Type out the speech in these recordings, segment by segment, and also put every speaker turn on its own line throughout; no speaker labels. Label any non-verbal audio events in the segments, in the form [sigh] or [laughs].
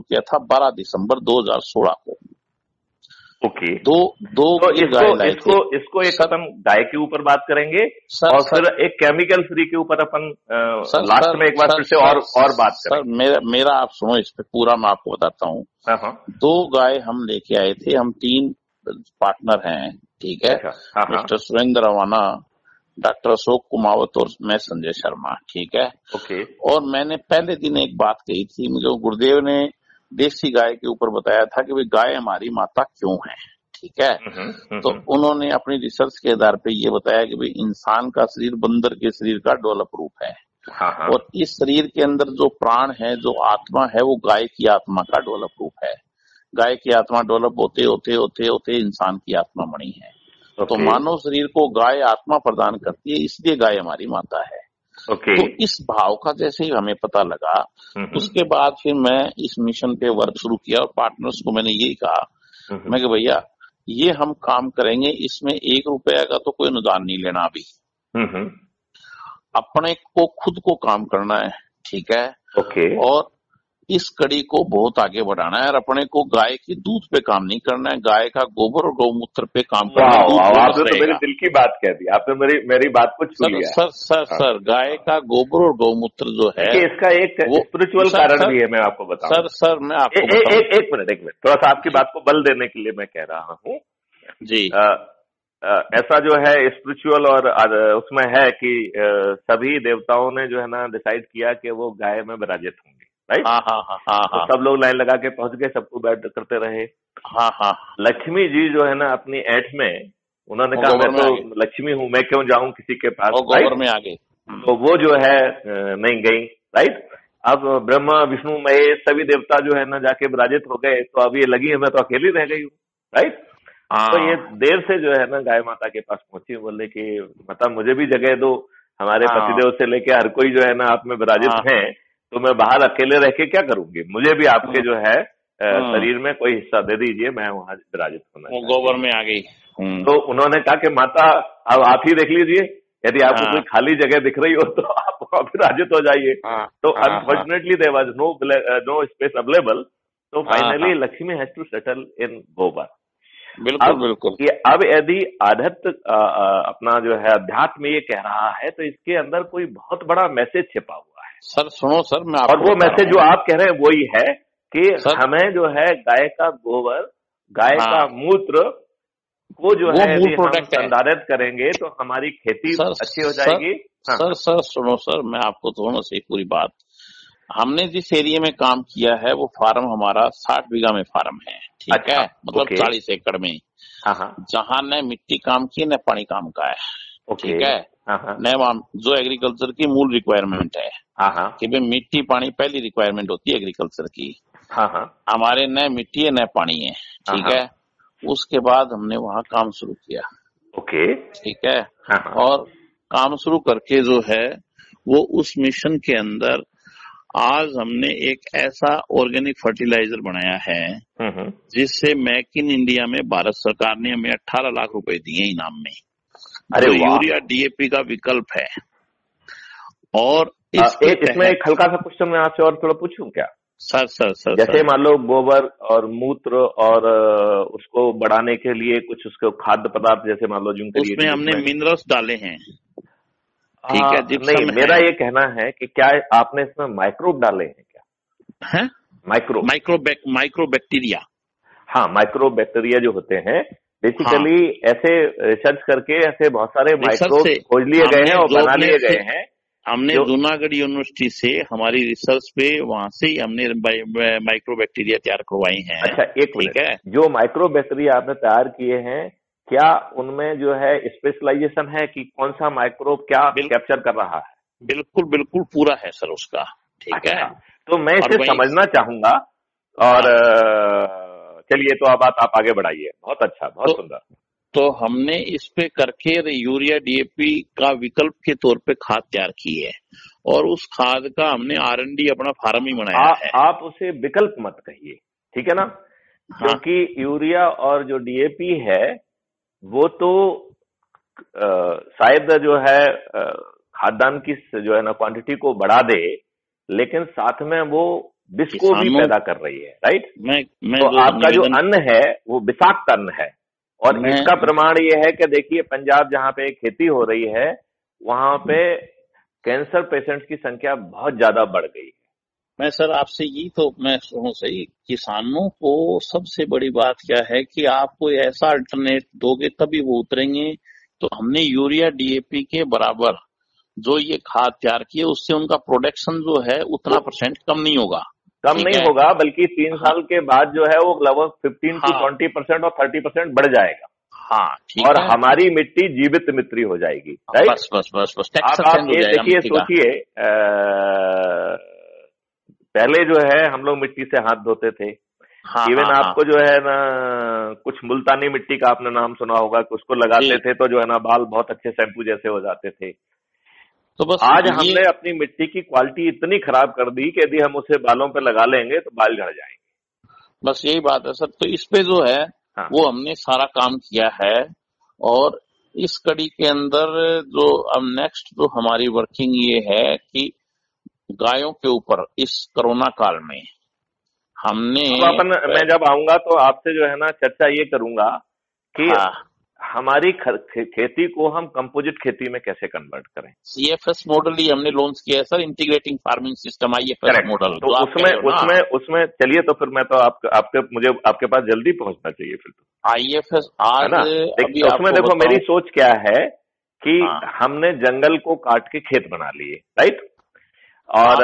शुरू किया था 12 दिसंबर 2016 को।
ओके।
दो दो
तो इसको इसको इसको एक अपन गाय के ऊपर बात करेंगे
सर
और
सर।
फिर एक केमिकल फ्री के ऊपर अपन
सर
लास्ट
सर
में एक बार फिर से और और बात
सर मेरा मेरा आप सुनो इस पे पूरा मैं आपको बताता हूँ।
हाँ हाँ।
दो गाय हम लेके आए थे हम तीन पार्टनर हैं ठीक है?
अच्छा हाँ।
मिस्टर सुरेंद्र रवाना डॉक्टर अशोक कुमावत और मैं संजय शर्मा ठीक है?
ओके।
और मैंने पहले दिन एक बात कही थी मुझे गुरुदेव ने देसी गाय के ऊपर बताया था कि भाई गाय हमारी माता क्यों है ठीक है?
हम्म, हम्म,
तो
हम्म,
उन्होंने अपनी रिसर्च के आधार पे ये बताया कि भाई इंसान का शरीर बंदर के शरीर का डेवलप रूप है।
हाँ हाँ।
और इस शरीर के अंदर जो प्राण है जो आत्मा है वो गाय की आत्मा का डेवलप रूप है। गाय की आत्मा डेवलप होते होते होते होते इंसान की आत्मा बनी है। तो मानव शरीर को गाय आत्मा प्रदान करती है इसलिए गाय हमारी माता है।
ओके
तो इस भाव का जैसे ही हमें पता लगा उसके बाद फिर मैं इस मिशन पे वर्क शुरू किया और पार्टनर्स को मैंने यही कहा। मैं कि भैया ये हम काम करेंगे इसमें एक रुपया का तो कोई अनुदान नहीं लेना अभी। अपने को खुद को काम करना है ठीक है?
Okay okay.
और इस कड़ी को बहुत आगे बढ़ाना है और अपने को गाय के दूध पे काम नहीं करना है। गाय का गोबर और गौमूत्र पे काम करना है
आपने तो मेरे दिल की बात कह दी। आपने मेरी मेरी बात को छू
सर
लिया।
सर सर
हाँ।
सर गाय का गोबर और गौमूत्र जो है
इसका एक स्पिरिचुअल कारण भी है मैं आपको बताऊँ।
सर सर मैं आपको
एक मिनट एक मिनट। थोड़ा सा आपकी बात को बल देने के लिए मैं कह रहा हूँ।
जी।
ऐसा जो है स्पिरिचुअल और उसमें है कि सभी देवताओं ने जो है ना डिसाइड किया कि वो गाय में विराजित होंगे। राइट?
हाँ हाँ हाँ हाँ
तो
हाँ।
सब लोग लाइन लगा के पहुँच गए सबको बैठ करते रहे।
हाँ हाँ।
लक्ष्मी जी जो है ना अपनी ऐठ में उन्होंने कहा मैं तो लक्ष्मी हूँ मैं क्यों जाऊँ किसी के पास?
गोबर में आ गए
तो वो जो है नहीं गई राइट? अब ब्रह्मा विष्णु महेश सभी देवता जो है ना जाके विराजित हो गए तो अब ये लगी है मैं तो अकेली रह गई हूँ राइट?
हाँ।
तो ये देर से जो है ना गाय माता के पास पहुँची बोले कि मतलब मुझे भी जगह दो हमारे
हाँ।
पतिदेव से लेके हर कोई जो है ना आप में विराजित
हाँ।
हैं तो मैं बाहर अकेले रह के क्या करूँगी मुझे भी आपके जो है
हाँ।
शरीर में कोई हिस्सा दे दीजिए मैं वहाँ विराजित होना
गोबर में आ गई हम्म।
तो उन्होंने कहा कि माता अब आप ही देख लीजिए यदि आपको
हाँ।
कोई खाली जगह दिख रही हो तो आप वहाँ विराजित हो जाइए
हाँ,
तो
हाँ, हाँ।
Unfortunately there was no no space available तो
हाँ,
फाइनली
हाँ।
Lakshmi has to settle in गोबर
बिल्कुल
अब
बिल्कुल
ये अब यदि अ, अपना जो है अध्यात्म ये कह रहा है तो इसके अंदर कोई बहुत बड़ा मैसेज छिपा हुआ है
सर सुनो सर मैं
और वो मैसेज जो आप कह रहे हैं वही है कि
सर-
हमें जो है गाय का गोबर गाय
हाँ।
का मूत्र को जो
वो
है
मूल है।
संधारित करेंगे तो हमारी खेती
सर
अच्छी हो
सर-
जाएगी। हाँ।
सर सर सुनो सर मैं आपको दोनों से पूरी बात। हमने जिस एरिया में काम किया है वो फार्म हमारा साठ बीघा में फार्म है ठीक
अच्छा,
है? मतलब चालीस एकड़ में।
हाँ हाँ।
जहाँ न मिट्टी काम की न पानी काम का है ठीक है?
हाँ हाँ
न जो एग्रीकल्चर की मूल रिक्वायरमेंट है।
हाँ हाँ
कि भाई मिट्टी पानी पहली रिक्वायरमेंट होती है एग्रीकल्चर की।
हाँ हाँ
हमारे न मिट्टी है न पानी है। ठीक
हाँ।
उसके बाद हमने वहाँ काम शुरू किया।
ओके
ठीक है? और काम शुरू करके जो है वो उस मिशन के अंदर आज हमने एक ऐसा ऑर्गेनिक फर्टिलाइज़र बनाया है। जिससे मेक इन इंडिया में भारत सरकार ने हमें 18 लाख रुपए दिए इनाम में।
अरे वाह।
यूरिया डीएपी का विकल्प है। और
आ,
इसके
एक इसमें एक हल्का सा क्वेश्चन मैं आपसे और थोड़ा पूछूँ क्या?
सर सर सर
जैसे मान लो गोबर और मूत्र और उसको बढ़ाने के लिए कुछ उसके खाद्य पदार्थ जैसे मान लो जिनके लिए
उसमें हमने मिनरल्स डाले हैं। ठीक
हाँ,
है,
नहीं
है।
मेरा ये कहना है कि क्या आपने इसमें माइक्रोब डाले हैं क्या?
हैं?
माइक्रो
माइक्रो माइक्रो बैक्टीरिया
हाँ माइक्रो बैक्टीरिया जो होते हैं बेसिकली हाँ। ऐसे रिसर्च करके ऐसे बहुत सारे
हाँ।
माइक्रोब खोज लिए गए हैं और बना लिए गए हैं।
हमने जूनागढ़ यूनिवर्सिटी से हमारी रिसर्च पे वहाँ से ही हमने माइक्रो बैक्टीरिया तैयार करवाए हैं।
अच्छा एक
ठीक
मिनट।
है?
जो माइक्रो बैक्टीरिया आपने तैयार किए हैं क्या उनमें जो है स्पेशलाइजेशन है कि कौन सा माइक्रोब क्या कैप्चर कर रहा है?
बिल्कुल बिल्कुल पूरा है सर उसका। ठीक
अच्छा, है तो मैं इसे समझना चाहूँगा और अ, चलिए तो अब बात आप आगे बढ़ाइए। बहुत अच्छा बहुत
तो-
सुंदर।
तो हमने इस पे करके यूरिया डीएपी का विकल्प के तौर पे खाद तैयार की है और उस खाद का हमने आर एन डी अपना फार्म ही बनाया
आ,
है।
आप उसे विकल्प मत कहिए ठीक है ना?
हाँ।
क्योंकि यूरिया और जो डीएपी है वो तो शायद जो है खाद्यान्न की जो है ना क्वांटिटी को बढ़ा दे लेकिन साथ में वो विष को भी पैदा कर रही है राइट
मैं मैं
तो आपका जो अन्न है वो विषाक्त अन्न है। और इसका प्रमाण ये है कि देखिए पंजाब जहाँ पे खेती हो रही है वहाँ पे कैंसर पेशेंट्स की संख्या बहुत ज़्यादा बढ़ गई है।
मैं सर आपसे यही तो मैं सुनूं सही किसानों को सबसे बड़ी बात क्या है कि आप कोई ऐसा अल्टरनेट दोगे तभी वो उतरेंगे। तो हमने यूरिया डीएपी के बराबर जो ये खाद तैयार की है उससे उनका प्रोडक्शन जो है उतना परसेंट कम नहीं होगा।
कम नहीं होगा बल्कि तीन
हाँ।
साल के बाद जो है वो लगभग फिफ्टीन टू। ट्वेंटी परसेंट और थर्टी परसेंट बढ़ जाएगा
हाँ
और
है
हमारी मिट्टी जीवित मित्री हो जाएगी राइट
बस बस बस बस
आप आप ये देखिए सोचिए पहले जो है हम लोग मिट्टी से हाथ धोते थे
हाँ
इवन
हाँ, हाँ।
आपको जो है ना कुछ मुल्तानी मिट्टी का आपने नाम सुना होगा कि उसको लगाते। थे तो जो है ना बाल बहुत अच्छे शैम्पू जैसे हो जाते थे
तो बस
आज हमने अपनी मिट्टी की क्वालिटी इतनी खराब कर दी कि यदि हम उसे बालों पे लगा लेंगे तो बाल झड़ जाएँगे।
बस यही बात है सर। तो इस पे जो है
हाँ।
वो हमने सारा काम किया है और इस कड़ी के अंदर जो अब नेक्स्ट जो हमारी वर्किंग ये है कि गायों के ऊपर इस कोरोना काल में हमने
अपन मैं जब आऊँगा तो आपसे जो है ना चर्चा ये करूँगा कि
हाँ,
हमारी खेती को हम कंपोजिट खेती में कैसे कन्वर्ट करें?
सीएफएस मॉडल ही हमने लॉन्च किया है sir integrating farming system IFS model
तो उसमें उसमें उसमें चलिए तो फिर मैं तो आप, आपके मुझे आपके पास जल्दी पहुँचना चाहिए फिर तो।
आईएफएस
है
आज
ना देख, उसमें देखो मेरी सोच क्या है कि
हाँ।
हमने जंगल को काट के खेत बना लिए राइट और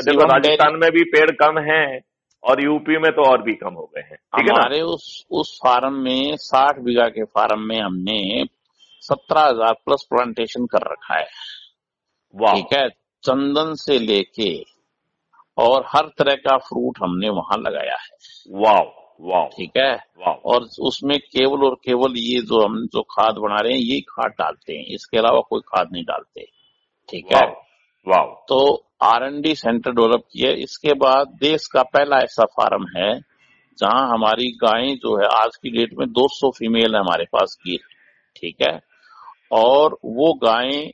देखो राजस्थान में भी पेड़ कम हैं और यूपी में तो और भी कम हो गए हैं। ठीक है ना?
हमारे उस उस फार्म में साठ बीघा के फार्म में हमने सत्रह हज़ार प्लस प्लांटेशन कर रखा है।
वाह।
ठीक है? चंदन से लेके और हर तरह का फ्रूट हमने वहाँ लगाया है।
वाह वाह।
ठीक है?
वाह।
और उसमें केवल और केवल ये जो हम जो खाद बना रहे हैं ये खाद डालते हैं। इसके अलावा कोई खाद नहीं डालते। ठीक है?
वाह
तो R N D centre develop किया इसके बाद देश का पहला ऐसा फार्म है जहाँ हमारी गायें जो है आज की डेट में 200 फीमेल है हमारे पास गिर ठीक है? और वो गायें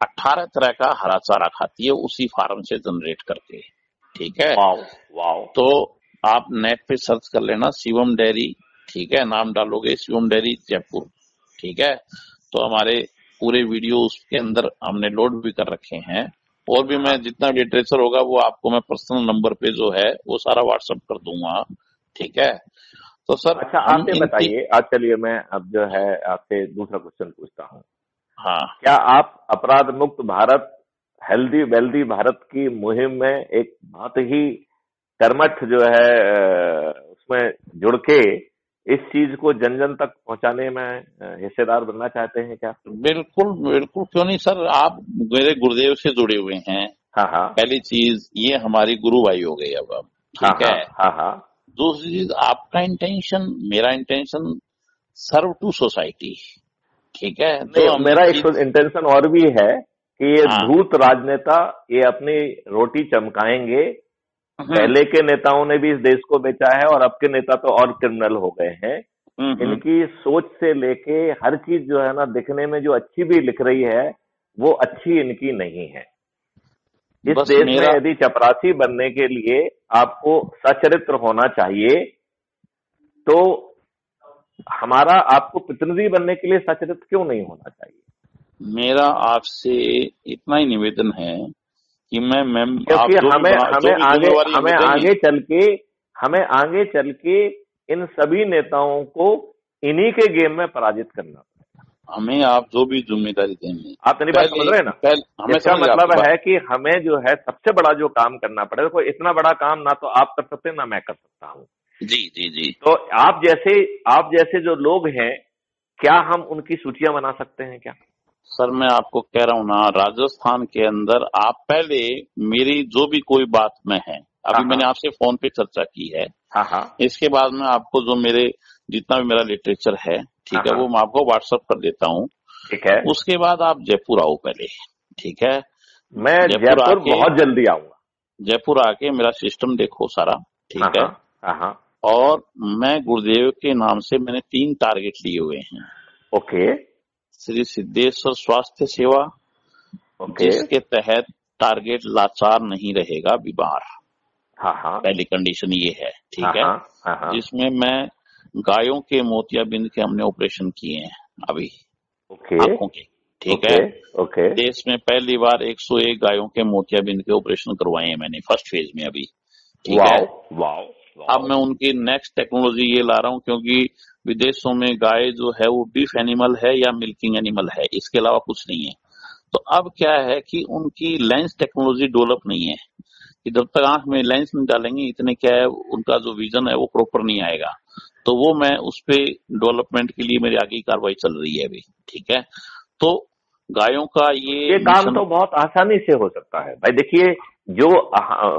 18 तरह का हरा चारा खाती है उसी फार्म से जनरेट करके ठीक है?
वाह वाह
तो आप नेट पे सर्च कर लेना शिवम डेयरी ठीक है? नाम डालोगे शिवम डेयरी जयपुर ठीक है? तो हमारे पूरे वीडियो उसके अंदर हमने लोड भी कर रखे हैं। और भी मैं जितना लिटरेचर होगा वो आपको मैं पर्सनल नंबर पे जो है वो सारा व्हाट्सएप कर दूँगा। ठीक है? तो सर
अच्छा आप ये बताइए आज चलिए मैं अब जो है आपसे दूसरा क्वेश्चन पूछता हूँ।
हाँ।
क्या आप अपराध मुक्त भारत हेल्दी वेल्दी भारत की मुहिम में एक बहुत ही कर्मठ जो है उसमें जुड़ के इस चीज़ को जन जन तक पहुँचाने में हिस्सेदार बनना चाहते हैं क्या?
बिल्कुल बिल्कुल क्यों नहीं सर? आप मेरे गुरुदेव से जुड़े हुए हैं।
हाँ हाँ।
पहली चीज़ ये हमारी गुरु भाई हो गई अब अब
हाँ
ठीक है?
हाँ हाँ।
दूसरी चीज़ आपका इंटेंशन मेरा इंटेंशन सर्व टू सोसाइटी ठीक है? तो
मेरा एक इंटेंशन और भी है कि ये
हाँ।
धूर्त राजनेता ये अपनी रोटी चमकाएँगे पहले के नेताओं ने भी इस देश को बेचा है और अब के नेता तो और क्रिमिनल हो गए हैं।
हम्म, हम्म,
इनकी सोच से लेके हर चीज़ जो है ना दिखने में जो अच्छी भी लिख रही है वो अच्छी इनकी नहीं है। इस देश में यदि चपरासी बनने के लिए आपको सचरित्र होना चाहिए तो हमारा आपको प्रतिनिधि बनने के लिए सचरित्र क्यों नहीं होना चाहिए?
मेरा आपसे इतना ही निवेदन है कि मैं मैम
क्योंकि हमें हमें आगे हमें आगे चल के हमें आगे चल के इन सभी नेताओं को इन्हीं के गेम में पराजित करना।
हमें आप जो भी ज़िम्मेदारी देंगे।
आप मेरी बात समझ रहे हैं ना?
पहले- हमें
इसका मतलब है कि हमें जो है सबसे बड़ा जो काम करना पड़ेगा देखो इतना बड़ा काम ना तो आप कर सकते ना मैं कर सकता हूँ।
जी जी जी।
तो आप जैसे आप जैसे जो लोग हैं क्या हम उनकी सूचियाँ बना सकते हैं क्या?
सर मैं आपको कह रहा हूँ ना राजस्थान के अंदर आप पहले मेरी जो भी कोई बात में है अभी
हाँ,
मैंने
हाँ।
आपसे फ़ोन पे चर्चा की है।
हाँ हाँ।
इसके बाद में आपको जो मेरे जितना भी मेरा लिटरेचर है ठीक है वो मैं आपको व्हाट्सअप कर देता हूँ।
ठीक है।
उसके बाद आप जयपुर आओ पहले ठीक है?
मैं
जयपुर
बहुत जल्दी आऊँगा।
जयपुर आके मेरा सिस्टम देखो सारा ठीक
हाँ
और मैं गुरुदेव के नाम से मैंने तीन टारगेट लिए हुए हैं।
ओके।
श्री सिद्धेश्वर स्वास्थ्य सेवा
ओके
जिसके तहत टारगेट लाचार नहीं रहेगा बीमार।
हाँ हाँ।
पहली कंडीशन ये है ठीक
हाँ?
है जिसमें मैं गायों के मोतियाबिंद के हमने ऑपरेशन किए हैं अभी
ओके
आँखों के ठीक है?
ओके
देश में पहली बार 101 गायों के मोतियाबिंद के ऑपरेशन करवाए हैं मैंने फ़र्स्ट फ़ेज़ में अभी ठीक है?
वाओ वाओ
अब मैं उनकी नेक्स्ट टेक्नोलॉजी ये ला रहा हूँ क्योंकि विदेशों में गाय जो है वो बीफ एनिमल है या मिल्किंग एनिमल है इसके अलावा कुछ नहीं है। तो अब क्या है कि उनकी लेंस टेक्नोलॉजी डेवलप नहीं है कि जब तक आँख में लेंस नहीं डालेंगे इतने क्या है उनका जो विजन है वो प्रॉपर नहीं आएगा। तो वो मैं उस पे डेवलपमेंट के लिए मेरी आगे कार्रवाई चल रही है अभी ठीक है? तो गायों का ये
ये काम तो बहुत आसानी से हो सकता है। भाई देखिए जो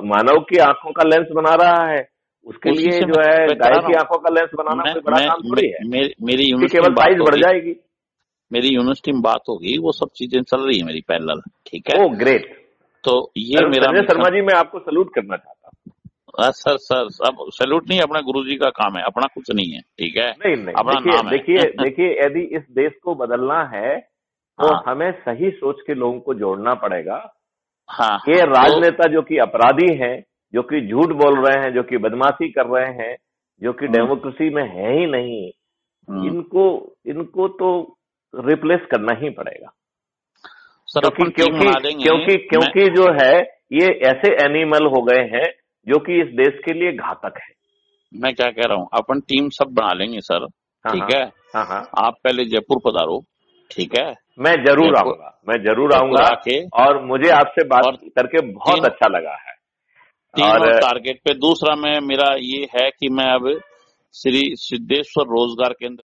मानव की आँखों का लेंस बना रहा है उसके लिए जो है गाय की आँखों का लेंस बनाना
मैं,
कोई बड़ा काम थोड़ी है।
मेरी मेरी यूनिवर्सिटी
केवल साइज़ बढ़ जाएगी।
मेरी यूनिवर्सिटी में बात होगी वो सब चीज़ें चल रही है मेरी पैरेलल ठीक है?
ओ ग्रेट
तो ये मेरा
शर्मा जी मैं आपको सल्यूट करना चाहता हूँ।
सर सर अब सैल्यूट नहीं अपना गुरुजी का काम है अपना कुछ नहीं है ठीक है?
नहीं नहीं
अपना
देखिए
नाम है।
देखिए [laughs] देखिए यदि इस देश को बदलना है तो
हाँ।
हमें सही सोच के लोगों को जोड़ना पड़ेगा
हाँ
कि
तो-
राजनेता जो कि अपराधी हैं जो कि झूठ बोल रहे हैं जो कि बदमाशी कर रहे हैं जो कि
हम्म।
डेमोक्रेसी में है ही नहीं
हम्म,
इनको इनको तो रिप्लेस करना ही पड़ेगा।
सर
क्योंकि क्योंकि क्योंकि क्योंकि जो है ये ऐसे एनिमल हो गए हैं जो कि इस देश के लिए घातक है।
मैं क्या कह रहा हूँ? अपन टीम सब बना लेंगे सर।
हाँ,
ठीक
हाँ,
है?
हाँ हाँ।
आप पहले जयपुर पधारो ठीक है?
मैं ज़रूर आऊँगा। मैं ज़रूर आऊँगा और मुझे आपसे बात करके बहुत अच्छा लगा है।
तीन टारगेट पे। दूसरा मैं मेरा ये है कि मैं अब श्री सिद्धेश्वर रोज़गार केंद्र